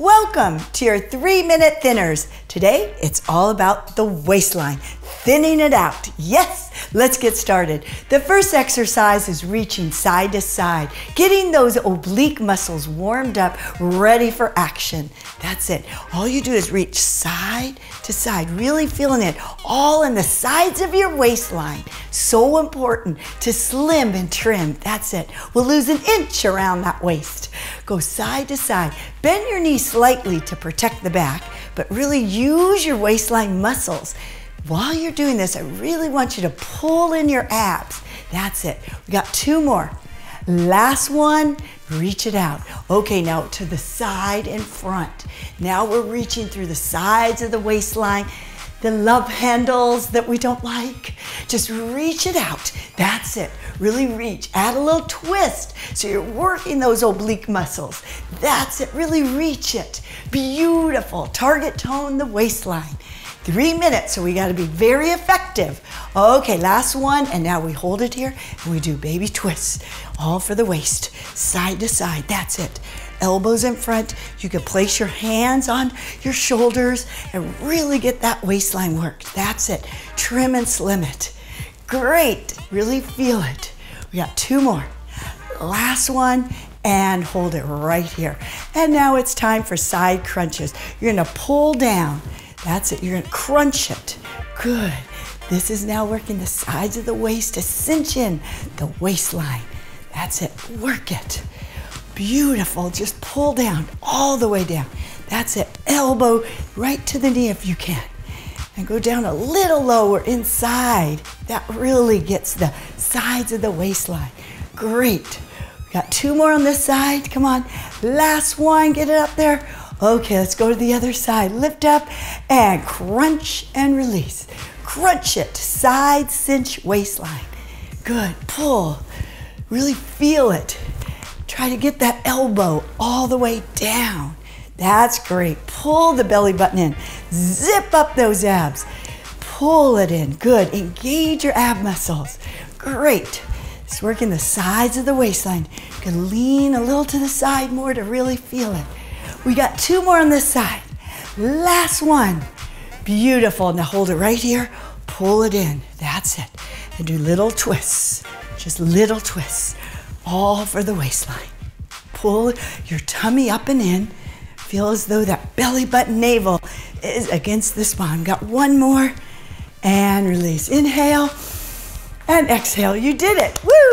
Welcome to your three minute thinners. Today, it's all about the waistline, thinning it out. Yes, let's get started. The first exercise is reaching side to side, getting those oblique muscles warmed up, ready for action. That's it. All you do is reach side to side, really feeling it all in the sides of your waistline. So important to slim and trim. That's it. We'll lose an inch around that waist. Go side to side. Bend your knees slightly to protect the back, but really use your waistline muscles. While you're doing this, I really want you to pull in your abs. That's it. We got two more. Last one, reach it out. Okay, now to the side and front. Now we're reaching through the sides of the waistline, the love handles that we don't like. Just reach it out. That's it. Really reach. Add a little twist so you're working those oblique muscles. That's it. Really reach it. Beautiful. Target tone the waistline. Three minutes, so we gotta be very effective. Okay, last one, and now we hold it here, and we do baby twists, all for the waist, side to side, that's it. Elbows in front, you can place your hands on your shoulders and really get that waistline worked. That's it, trim and slim it. Great, really feel it. We got two more. Last one, and hold it right here. And now it's time for side crunches. You're gonna pull down, that's it. You're gonna crunch it. Good. This is now working the sides of the waist to cinch in the waistline. That's it. Work it. Beautiful. Just pull down all the way down. That's it. Elbow right to the knee if you can. And go down a little lower inside. That really gets the sides of the waistline. Great. We got two more on this side. Come on. Last one. Get it up there. Okay, let's go to the other side. Lift up and crunch and release. Crunch it, side cinch waistline. Good, pull. Really feel it. Try to get that elbow all the way down. That's great. Pull the belly button in. Zip up those abs. Pull it in. Good. Engage your ab muscles. Great. It's working the sides of the waistline. You can lean a little to the side more to really feel it. We got two more on this side. Last one. Beautiful. Now hold it right here. Pull it in. That's it. And do little twists. Just little twists. All for the waistline. Pull your tummy up and in. Feel as though that belly button navel is against the spine. Got one more. And release. Inhale and exhale. You did it. Woo!